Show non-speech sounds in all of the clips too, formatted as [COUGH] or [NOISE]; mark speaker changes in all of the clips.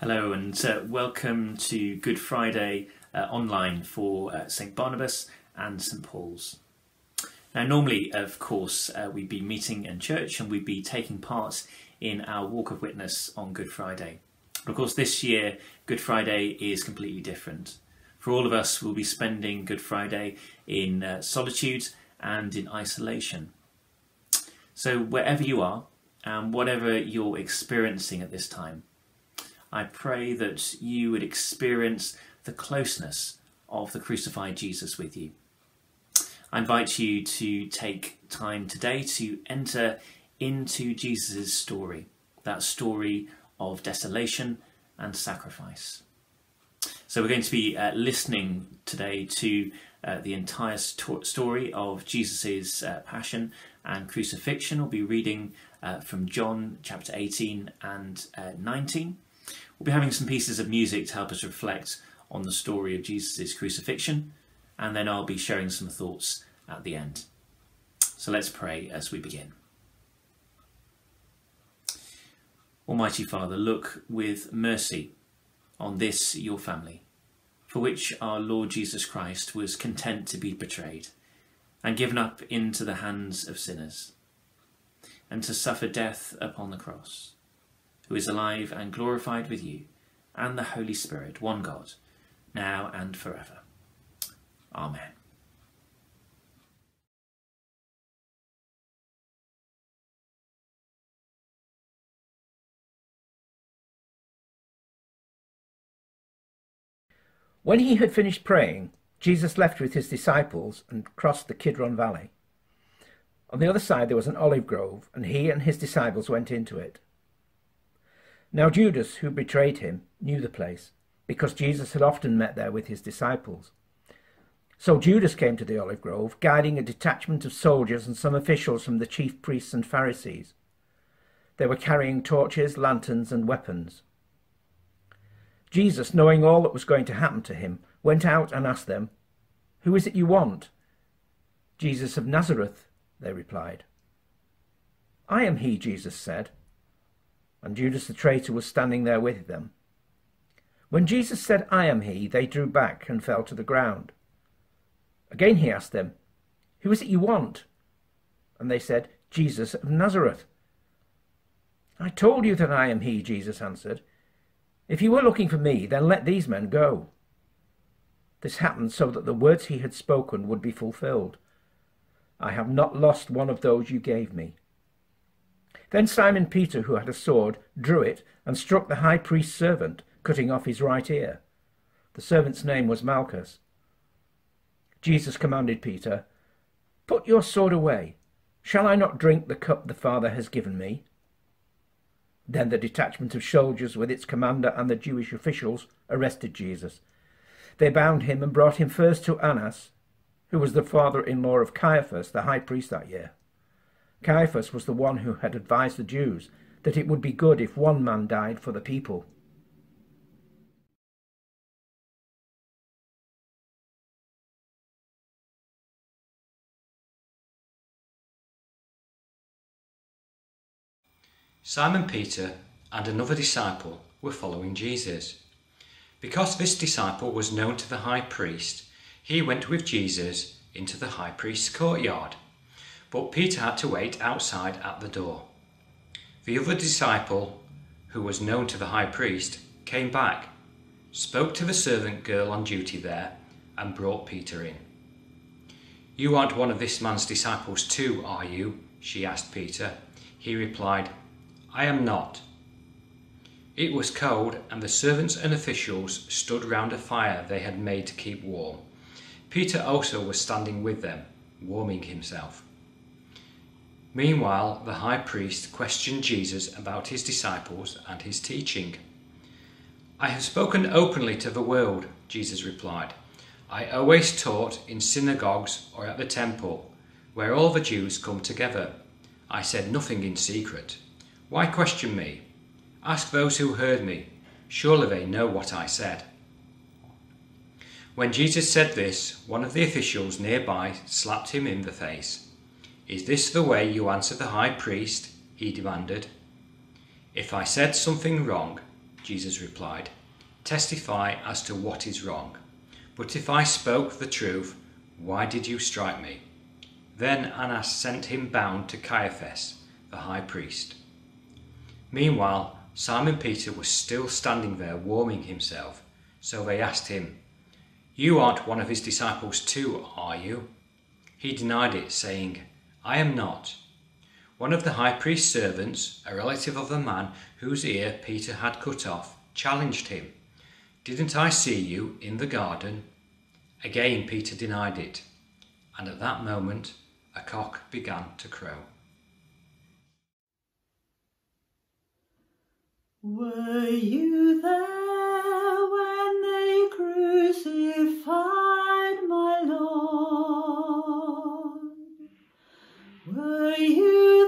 Speaker 1: Hello and uh, welcome to Good Friday uh, online for uh, St Barnabas and St Paul's. Now, normally, of course, uh, we'd be meeting in church and we'd be taking part in our walk of witness on Good Friday. But of course, this year, Good Friday is completely different. For all of us, we'll be spending Good Friday in uh, solitude and in isolation. So, wherever you are and whatever you're experiencing at this time, I pray that you would experience the closeness of the crucified Jesus with you. I invite you to take time today to enter into Jesus' story, that story of desolation and sacrifice. So, we're going to be uh, listening today to uh, the entire sto- story of Jesus' uh, passion and crucifixion. We'll be reading uh, from John chapter 18 and uh, 19. We'll be having some pieces of music to help us reflect on the story of Jesus' crucifixion, and then I'll be sharing some thoughts at the end. So let's pray as we begin. Almighty Father, look with mercy on this your family, for which our Lord Jesus Christ was content to be betrayed and given up into the hands of sinners, and to suffer death upon the cross who is alive and glorified with you, and the Holy Spirit, one God, now and forever. Amen.
Speaker 2: When he had finished praying, Jesus left with his disciples and crossed the Kidron Valley. On the other side there was an olive grove, and he and his disciples went into it. Now Judas, who betrayed him, knew the place, because Jesus had often met there with his disciples. So Judas came to the olive grove, guiding a detachment of soldiers and some officials from the chief priests and Pharisees. They were carrying torches, lanterns, and weapons. Jesus, knowing all that was going to happen to him, went out and asked them, Who is it you want? Jesus of Nazareth, they replied. I am he, Jesus said and Judas the traitor was standing there with them. When Jesus said, I am he, they drew back and fell to the ground. Again he asked them, Who is it you want? And they said, Jesus of Nazareth. I told you that I am he, Jesus answered. If you were looking for me, then let these men go. This happened so that the words he had spoken would be fulfilled. I have not lost one of those you gave me. Then Simon Peter, who had a sword, drew it and struck the high priest's servant, cutting off his right ear. The servant's name was Malchus. Jesus commanded Peter, Put your sword away. Shall I not drink the cup the Father has given me? Then the detachment of soldiers with its commander and the Jewish officials arrested Jesus. They bound him and brought him first to Annas, who was the father-in-law of Caiaphas, the high priest that year. Caiaphas was the one who had advised the Jews that it would be good if one man died for the people.
Speaker 3: Simon Peter and another disciple were following Jesus. Because this disciple was known to the high priest, he went with Jesus into the high priest's courtyard but Peter had to wait outside at the door. The other disciple, who was known to the high priest, came back, spoke to the servant girl on duty there, and brought Peter in. You aren't one of this man's disciples too, are you? she asked Peter. He replied, I am not. It was cold, and the servants and officials stood round a fire they had made to keep warm. Peter also was standing with them, warming himself. Meanwhile, the high priest questioned Jesus about his disciples and his teaching. I have spoken openly to the world, Jesus replied. I always taught in synagogues or at the temple, where all the Jews come together. I said nothing in secret. Why question me? Ask those who heard me. Surely they know what I said. When Jesus said this, one of the officials nearby slapped him in the face. Is this the way you answer the high priest? he demanded. If I said something wrong, Jesus replied, testify as to what is wrong. But if I spoke the truth, why did you strike me? Then Annas sent him bound to Caiaphas, the high priest. Meanwhile, Simon Peter was still standing there warming himself, so they asked him, You aren't one of his disciples too, are you? He denied it, saying, I am not. One of the high priest's servants, a relative of the man whose ear Peter had cut off, challenged him, Didn't I see you in the garden? Again Peter denied it, and at that moment a cock began to crow.
Speaker 4: Were you there when they crucified Were you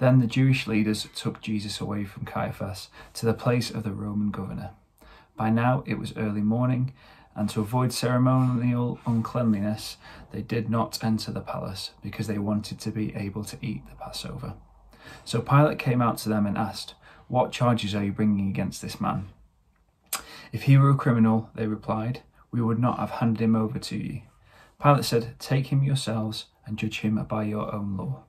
Speaker 5: Then the Jewish leaders took Jesus away from Caiaphas to the place of the Roman governor. By now it was early morning, and to avoid ceremonial uncleanliness, they did not enter the palace because they wanted to be able to eat the Passover. So Pilate came out to them and asked, What charges are you bringing against this man? If he were a criminal, they replied, we would not have handed him over to you. Pilate said, Take him yourselves and judge him by your own law.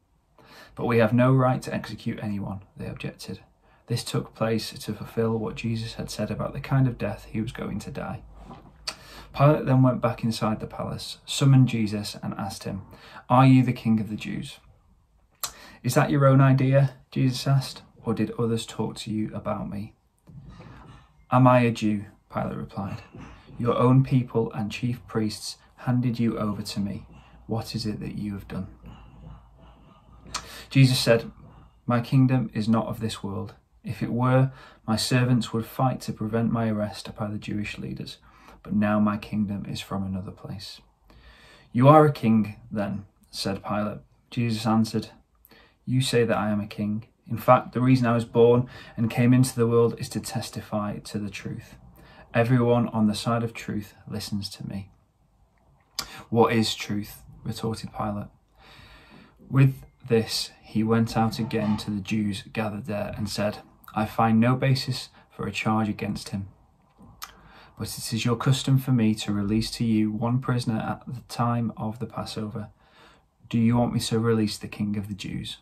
Speaker 5: But we have no right to execute anyone, they objected. This took place to fulfill what Jesus had said about the kind of death he was going to die. Pilate then went back inside the palace, summoned Jesus, and asked him, Are you the king of the Jews? Is that your own idea? Jesus asked, or did others talk to you about me? Am I a Jew? Pilate replied. Your own people and chief priests handed you over to me. What is it that you have done? Jesus said, My kingdom is not of this world. If it were, my servants would fight to prevent my arrest by the Jewish leaders, but now my kingdom is from another place. You are a king, then, said Pilate. Jesus answered, You say that I am a king. In fact, the reason I was born and came into the world is to testify to the truth. Everyone on the side of truth listens to me. What is truth? retorted Pilate. With this, he went out again to the Jews gathered there and said, I find no basis for a charge against him. But it is your custom for me to release to you one prisoner at the time of the Passover. Do you want me to release the king of the Jews?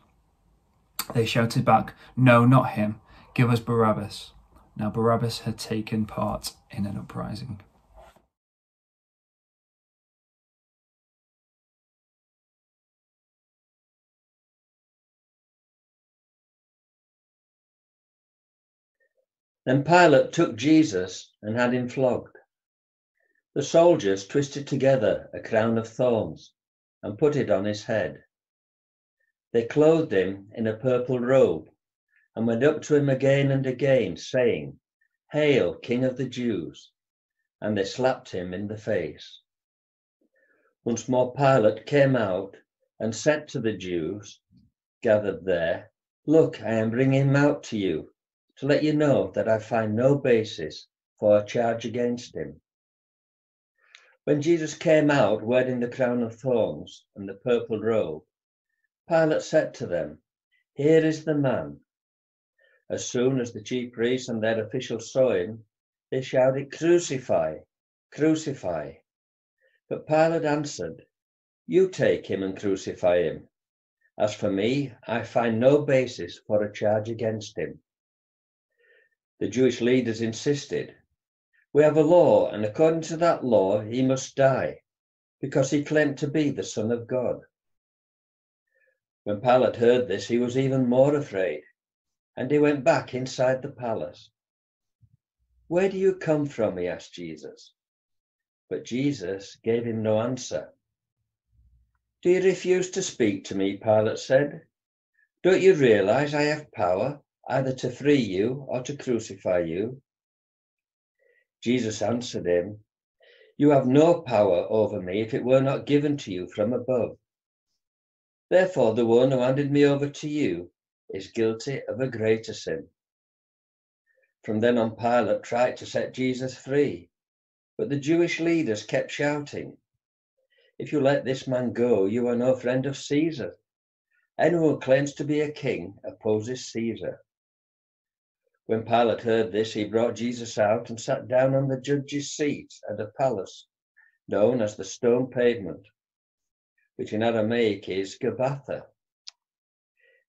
Speaker 5: They shouted back, No, not him. Give us Barabbas. Now Barabbas had taken part in an uprising.
Speaker 6: Then Pilate took Jesus and had him flogged. The soldiers twisted together a crown of thorns and put it on his head. They clothed him in a purple robe and went up to him again and again, saying, Hail, King of the Jews! And they slapped him in the face. Once more Pilate came out and said to the Jews gathered there, Look, I am bringing him out to you to let you know that I find no basis for a charge against him. When Jesus came out wearing the crown of thorns and the purple robe, Pilate said to them, Here is the man. As soon as the chief priests and their officials saw him, they shouted, Crucify, crucify. But Pilate answered, You take him and crucify him. As for me, I find no basis for a charge against him the Jewish leaders insisted, We have a law, and according to that law, he must die, because he claimed to be the Son of God. When Pilate heard this, he was even more afraid, and he went back inside the palace. Where do you come from? he asked Jesus. But Jesus gave him no answer. Do you refuse to speak to me? Pilate said. Don't you realize I have power either to free you or to crucify you? Jesus answered him, You have no power over me if it were not given to you from above. Therefore, the one who handed me over to you is guilty of a greater sin. From then on, Pilate tried to set Jesus free, but the Jewish leaders kept shouting, If you let this man go, you are no friend of Caesar. Anyone who claims to be a king opposes Caesar. When Pilate heard this, he brought Jesus out and sat down on the judge's seat at a palace known as the stone pavement, which in Aramaic is Gabbatha.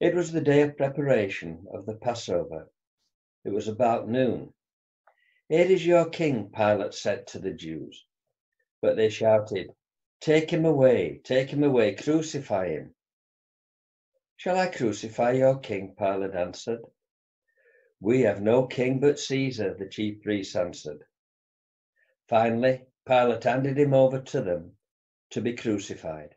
Speaker 6: It was the day of preparation of the Passover. It was about noon. Here is your king, Pilate said to the Jews. But they shouted, Take him away, take him away, crucify him. Shall I crucify your king? Pilate answered. We have no king but Caesar, the chief priests answered. Finally, Pilate handed him over to them to be crucified.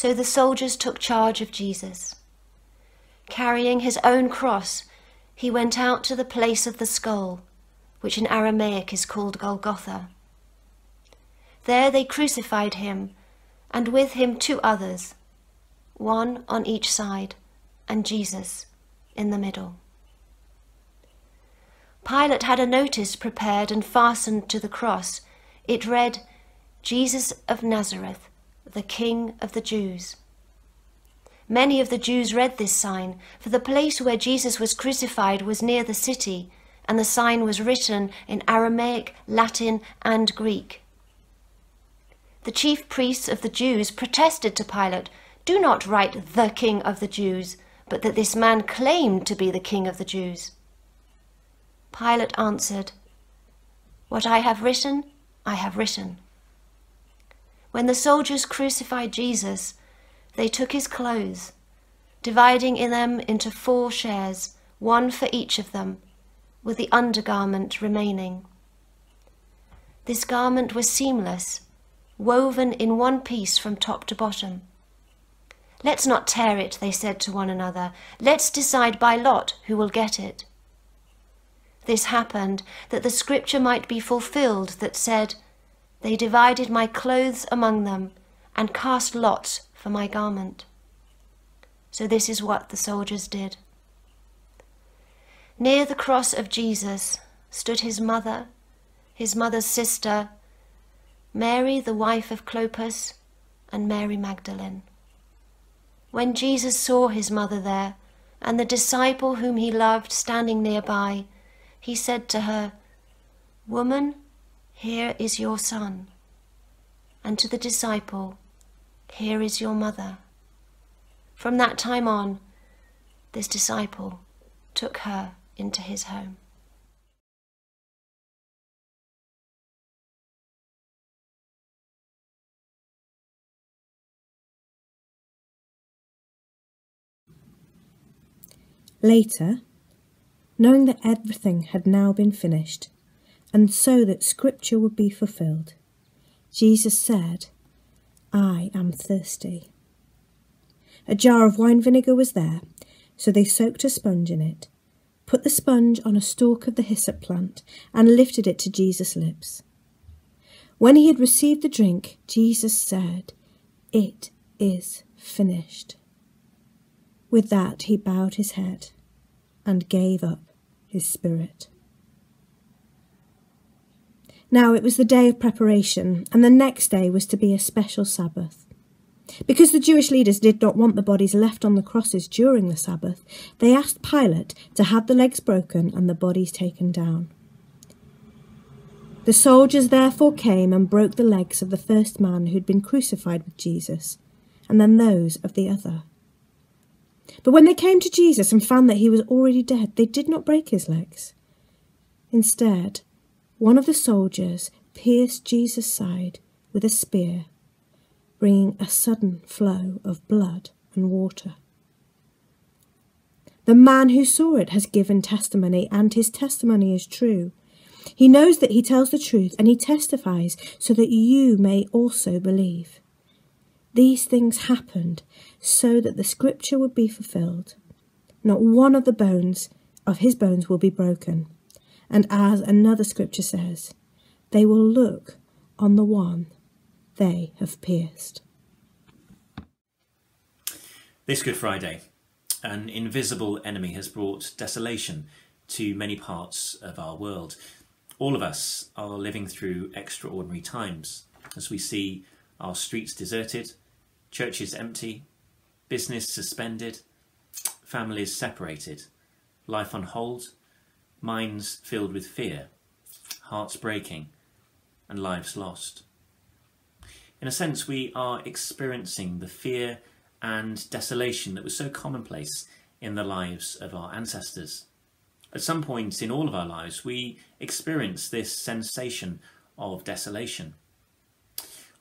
Speaker 7: So the soldiers took charge of Jesus. Carrying his own cross, he went out to the place of the skull, which in Aramaic is called Golgotha. There they crucified him, and with him two others, one on each side, and Jesus in the middle. Pilate had a notice prepared and fastened to the cross. It read, Jesus of Nazareth, the King of the Jews. Many of the Jews read this sign, for the place where Jesus was crucified was near the city, and the sign was written in Aramaic, Latin, and Greek. The chief priests of the Jews protested to Pilate, Do not write the King of the Jews, but that this man claimed to be the King of the Jews. Pilate answered, What I have written, I have written. When the soldiers crucified Jesus, they took his clothes, dividing them into four shares, one for each of them, with the undergarment remaining. This garment was seamless, woven in one piece from top to bottom. Let's not tear it, they said to one another. Let's decide by lot who will get it. This happened that the scripture might be fulfilled that said, They divided my clothes among them and cast lots for my garment. So this is what the soldiers did. Near the cross of Jesus stood his mother, his mother's sister, Mary, the wife of Clopas, and Mary Magdalene. When Jesus saw his mother there, and the disciple whom he loved standing nearby, he said to her, Woman, here is your son. And to the disciple, Here is your mother. From that time on, this disciple took her into his home.
Speaker 8: Later, knowing that everything had now been finished, and so that Scripture would be fulfilled, Jesus said, I am thirsty. A jar of wine vinegar was there, so they soaked a sponge in it, put the sponge on a stalk of the hyssop plant, and lifted it to Jesus' lips. When he had received the drink, Jesus said, It is finished. With that, he bowed his head and gave up his spirit. Now it was the day of preparation, and the next day was to be a special Sabbath. Because the Jewish leaders did not want the bodies left on the crosses during the Sabbath, they asked Pilate to have the legs broken and the bodies taken down. The soldiers therefore came and broke the legs of the first man who had been crucified with Jesus, and then those of the other. But when they came to Jesus and found that he was already dead, they did not break his legs. Instead, one of the soldiers pierced Jesus' side with a spear, bringing a sudden flow of blood and water. The man who saw it has given testimony, and his testimony is true. He knows that he tells the truth, and he testifies so that you may also believe. These things happened so that the scripture would be fulfilled. Not one of the bones of his bones will be broken. And as another scripture says, they will look on the one they have pierced.
Speaker 1: This Good Friday, an invisible enemy has brought desolation to many parts of our world. All of us are living through extraordinary times as we see our streets deserted, churches empty, business suspended, families separated, life on hold, minds filled with fear, hearts breaking, and lives lost. In a sense, we are experiencing the fear and desolation that was so commonplace in the lives of our ancestors. At some point in all of our lives, we experience this sensation of desolation.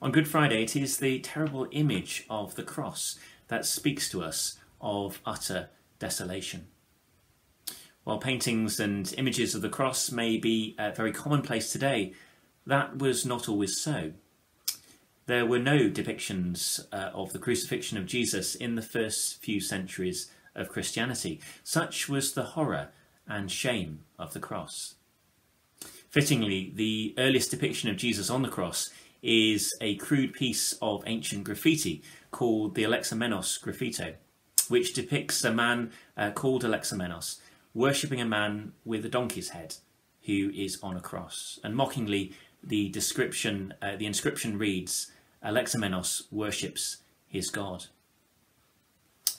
Speaker 1: On Good Friday, it is the terrible image of the cross that speaks to us of utter desolation. While paintings and images of the cross may be uh, very commonplace today, that was not always so. There were no depictions uh, of the crucifixion of Jesus in the first few centuries of Christianity. Such was the horror and shame of the cross. Fittingly, the earliest depiction of Jesus on the cross is a crude piece of ancient graffiti called the Alexamenos Graffito, which depicts a man uh, called Alexamenos worshipping a man with a donkey's head who is on a cross. And mockingly, the description, uh, the inscription reads, Alexamenos worships his God.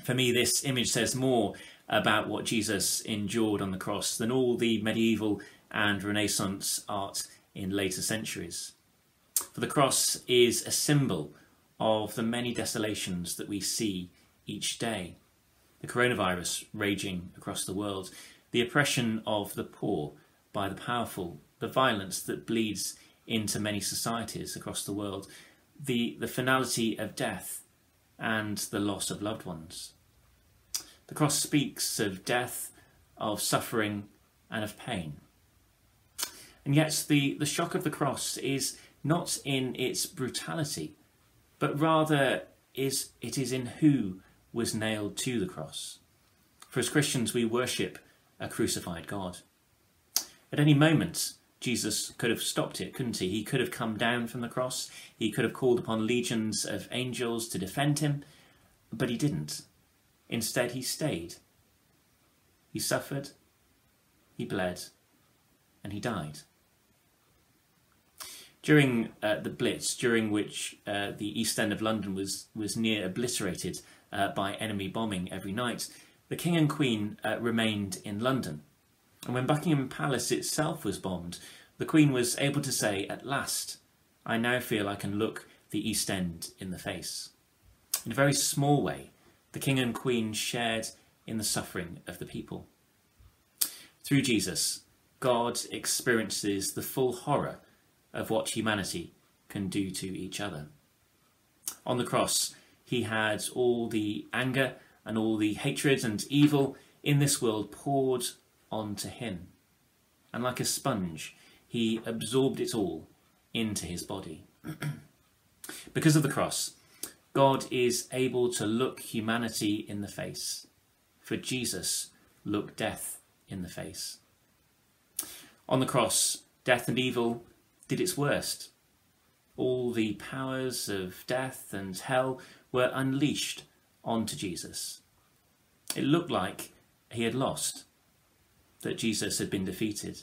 Speaker 1: For me, this image says more about what Jesus endured on the cross than all the medieval and Renaissance art in later centuries. For the cross is a symbol of the many desolations that we see each day. The coronavirus raging across the world, the oppression of the poor by the powerful, the violence that bleeds into many societies across the world, the, the finality of death and the loss of loved ones. The cross speaks of death, of suffering, and of pain. And yet, the, the shock of the cross is not in its brutality, but rather is it is in who was nailed to the cross. For as Christians, we worship a crucified God. At any moment, Jesus could have stopped it, couldn't he? He could have come down from the cross. He could have called upon legions of angels to defend him, but he didn't. Instead, he stayed. He suffered, he bled, and he died. During uh, the Blitz, during which uh, the East End of London was, was near obliterated uh, by enemy bombing every night, the King and Queen uh, remained in London. And when Buckingham Palace itself was bombed, the Queen was able to say, At last, I now feel I can look the East End in the face. In a very small way, the King and Queen shared in the suffering of the people. Through Jesus, God experiences the full horror of what humanity can do to each other. On the cross, he had all the anger and all the hatred and evil in this world poured onto him. And like a sponge, he absorbed it all into his body. [CLEARS THROAT] because of the cross, God is able to look humanity in the face, for Jesus looked death in the face. On the cross, death and evil did its worst. All the powers of death and hell were unleashed onto Jesus. It looked like he had lost, that Jesus had been defeated.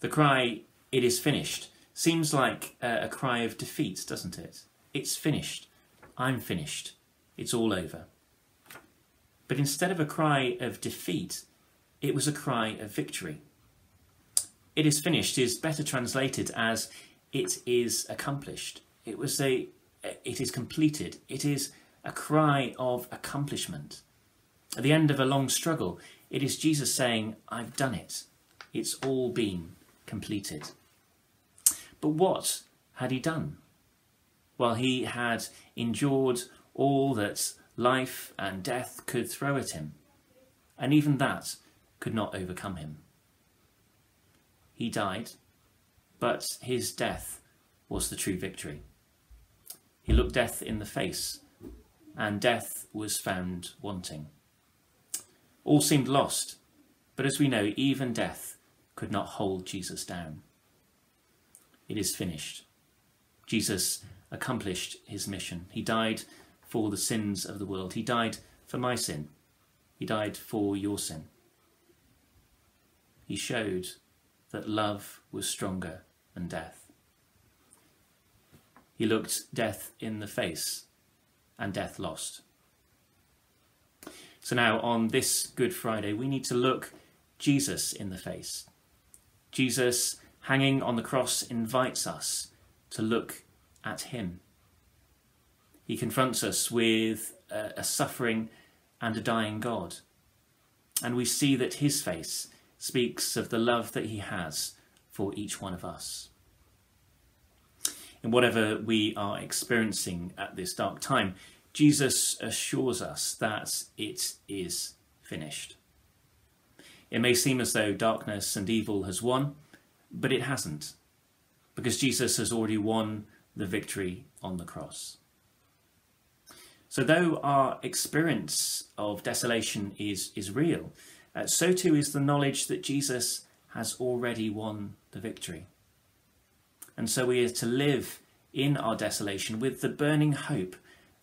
Speaker 1: The cry, it is finished, seems like a, cry of defeat, doesn't it? It's finished. I'm finished. It's all over. But instead of a cry of defeat, it was a cry of victory it is finished is better translated as it is accomplished. It was a it is completed. It is a cry of accomplishment. At the end of a long struggle, it is Jesus saying, I've done it. It's all been completed. But what had he done? Well, he had endured all that life and death could throw at him, and even that could not overcome him. He died, but his death was the true victory. He looked death in the face, and death was found wanting. All seemed lost, but as we know, even death could not hold Jesus down. It is finished. Jesus accomplished his mission. He died for the sins of the world. He died for my sin. He died for your sin. He showed that love was stronger than death. He looked death in the face, and death lost. So now, on this Good Friday, we need to look Jesus in the face. Jesus, hanging on the cross, invites us to look at him. He confronts us with a, suffering and a dying God. And we see that his face speaks of the love that he has for each one of us. In whatever we are experiencing at this dark time, Jesus assures us that it is finished. It may seem as though darkness and evil has won, but it hasn't, because Jesus has already won the victory on the cross. So, though our experience of desolation is, is real, uh, so too is the knowledge that Jesus has already won the victory. And so we are to live in our desolation with the burning hope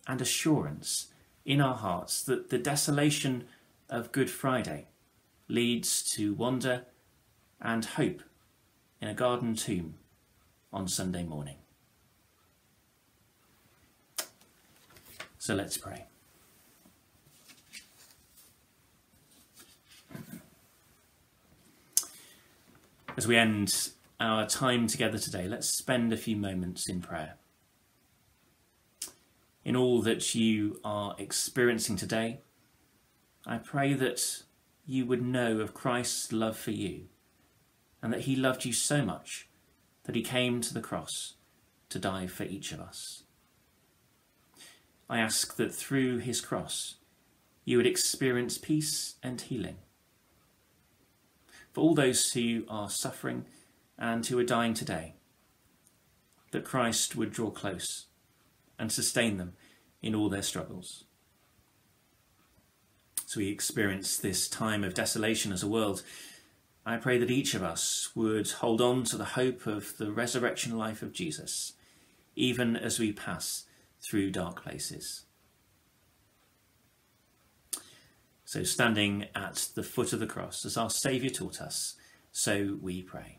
Speaker 1: and assurance in our hearts that the desolation of Good Friday leads to wonder and hope in a garden tomb on Sunday morning. So let's pray. As we end our time together today, let's spend a few moments in prayer. In all that you are experiencing today, I pray that you would know of Christ's love for you and that he loved you so much that he came to the cross to die for each of us. I ask that through his cross you would experience peace and healing. For all those who are suffering and who are dying today, that Christ would draw close and sustain them in all their struggles. So we experience this time of desolation as a world. I pray that each of us would hold on to the hope of the resurrection life of Jesus, even as we pass through dark places. So, standing at the foot of the cross, as our Saviour taught us, so we pray.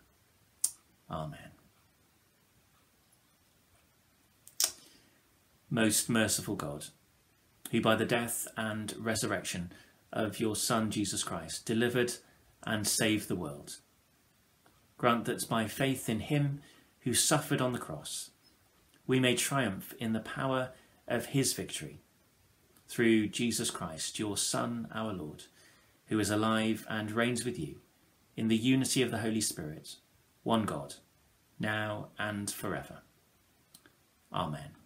Speaker 1: Amen. Most merciful God, who by the death and resurrection of your Son Jesus Christ delivered and saved the world, grant that by faith in him who suffered on the cross, we may triumph in the power of his victory through Jesus Christ, your Son, our Lord, who is alive and reigns with you in the unity of the Holy Spirit, one God, now and forever. Amen.